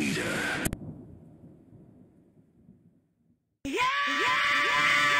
leader. Yeah! yeah! yeah!